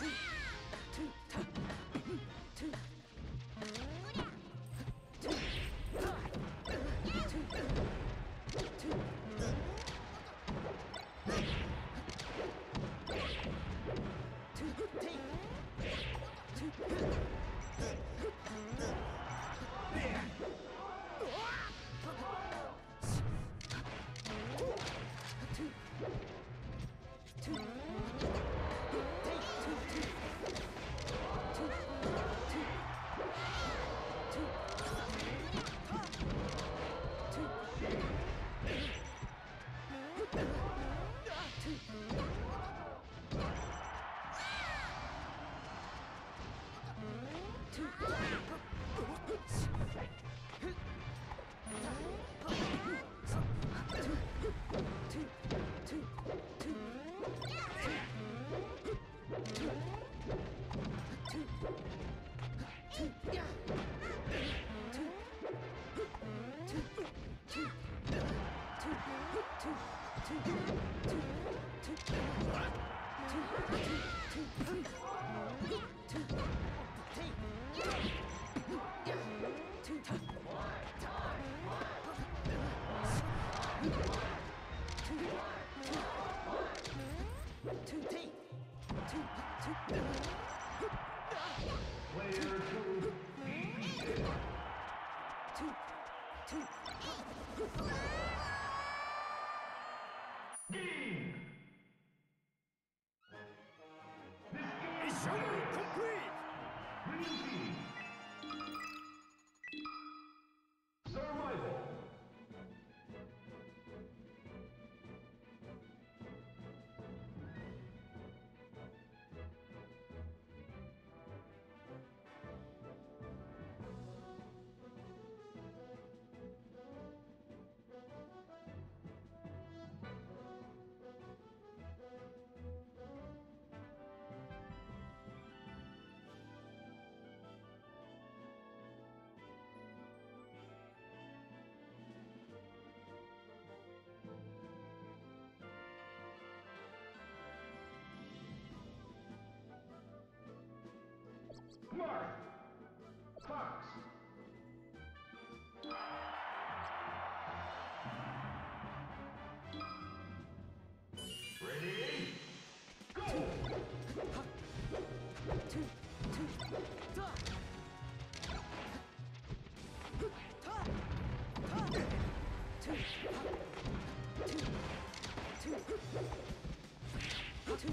Two. too deep. Two.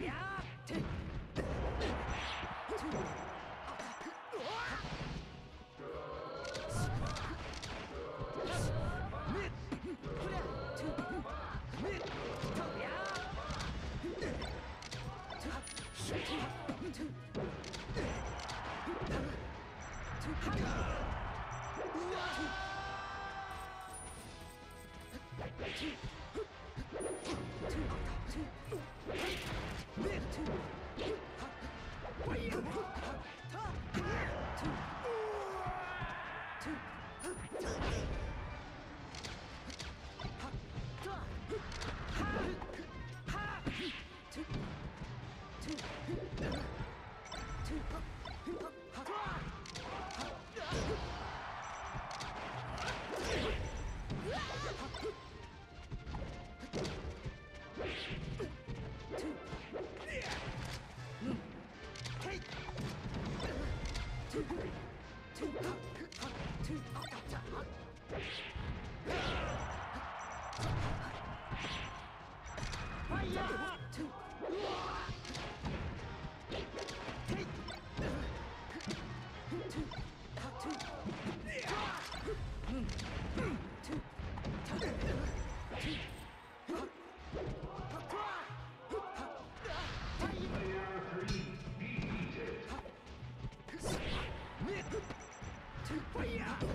Yeah! Thank. Fire!